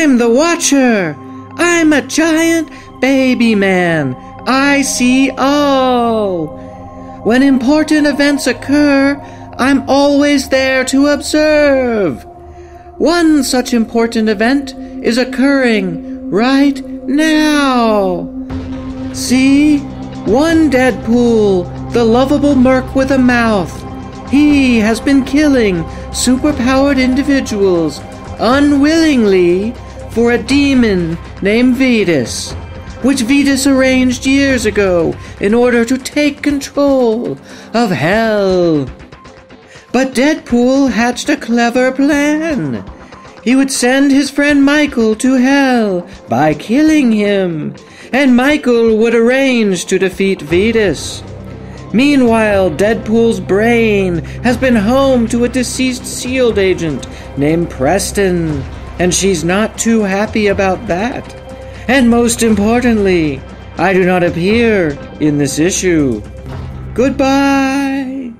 I'm the Watcher. I'm a giant baby man. I see all. When important events occur, I'm always there to observe. One such important event is occurring right now. See? One Deadpool, the lovable merc with a mouth. He has been killing superpowered individuals unwillingly for a demon named Vetis, which Vetis arranged years ago in order to take control of hell. But Deadpool hatched a clever plan. He would send his friend Michael to hell by killing him, and Michael would arrange to defeat Vetis. Meanwhile, Deadpool's brain has been home to a deceased SHIELD agent named Preston, and she's not too happy about that. And most importantly, I do not appear in this issue. Goodbye!